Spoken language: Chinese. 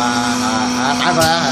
啊啊啊，打过来！